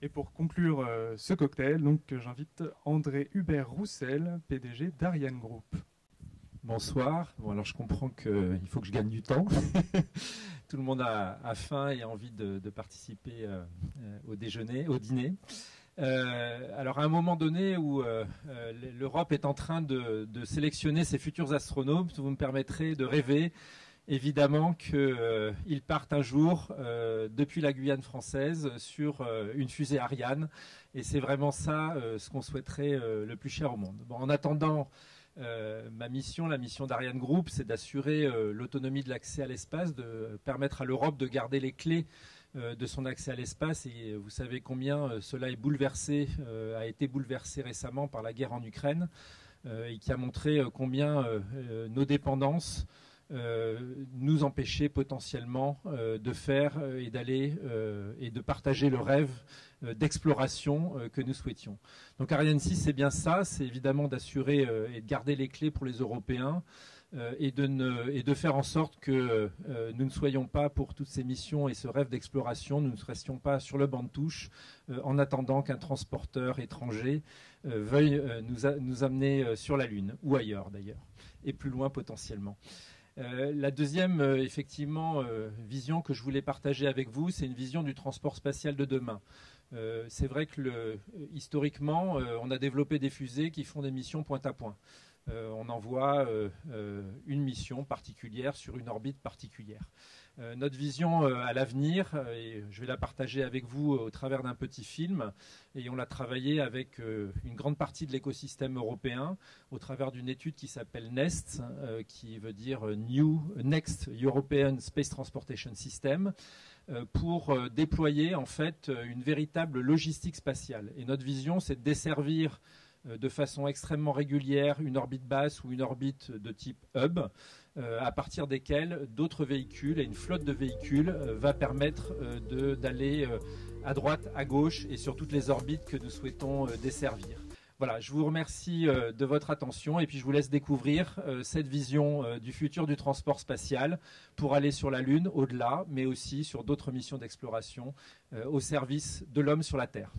Et pour conclure euh, ce cocktail, donc j'invite André Hubert Roussel, PDG d'Ariane Group. Bonsoir. Bon, alors je comprends qu'il faut que je gagne du temps. Tout le monde a, faim et a envie de, participer euh, euh, au déjeuner, au dîner. alors à un moment donné où l'Europe est en train de, sélectionner ses futurs astronomes, vous me permettrez de rêver évidemment qu'ils euh, partent un jour euh, depuis la Guyane française sur euh, une fusée Ariane. Et c'est vraiment ça ce qu'on souhaiterait le plus cher au monde. en attendant, ma mission, la mission d'Ariane Group, c'est d'assurer l'autonomie de l'accès à l'espace, de permettre à l'Europe de garder les clés de son accès à l'espace. Et vous savez combien cela a été bouleversé récemment par la guerre en Ukraine, et qui a montré combien nos dépendances nous empêcher potentiellement euh, de faire euh, et d'aller et de partager le rêve d'exploration que nous souhaitions. Donc Ariane 6, c'est bien ça, c'est évidemment d'assurer et de garder les clés pour les Européens. et, de faire en sorte que nous ne soyons pas pour toutes ces missions et ce rêve d'exploration, nous ne restions pas sur le banc de touche en attendant qu'un transporteur étranger veuille nous, amener sur la Lune ou ailleurs d'ailleurs, et plus loin potentiellement. Euh, la deuxième, euh, effectivement, euh, vision que je voulais partager avec vous, c'est une vision du transport spatial de demain. c'est vrai que historiquement, on a développé des fusées qui font des missions point à point. On envoie une mission particulière sur une orbite particulière. Euh, notre vision euh, à l'avenir, euh, et je vais la partager avec vous au travers d'un petit film, et on l'a travaillé avec une grande partie de l'écosystème européen au travers d'une étude qui s'appelle NEST, qui veut dire New Next European Space Transportation System pour déployer en fait une véritable logistique spatiale. Et notre vision, c'est de desservir de façon extrêmement régulière une orbite basse ou une orbite de type hub euh, à partir desquels d'autres véhicules et une flotte de véhicules euh, va permettre euh, d'aller à droite, à gauche et sur toutes les orbites que nous souhaitons desservir. Voilà, je vous remercie de votre attention et puis je vous laisse découvrir cette vision du futur du transport spatial pour aller sur la Lune, au-delà, mais aussi sur d'autres missions d'exploration au service de l'homme sur la Terre.